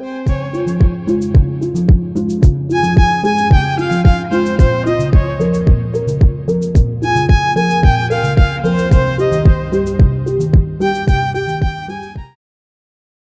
Bye.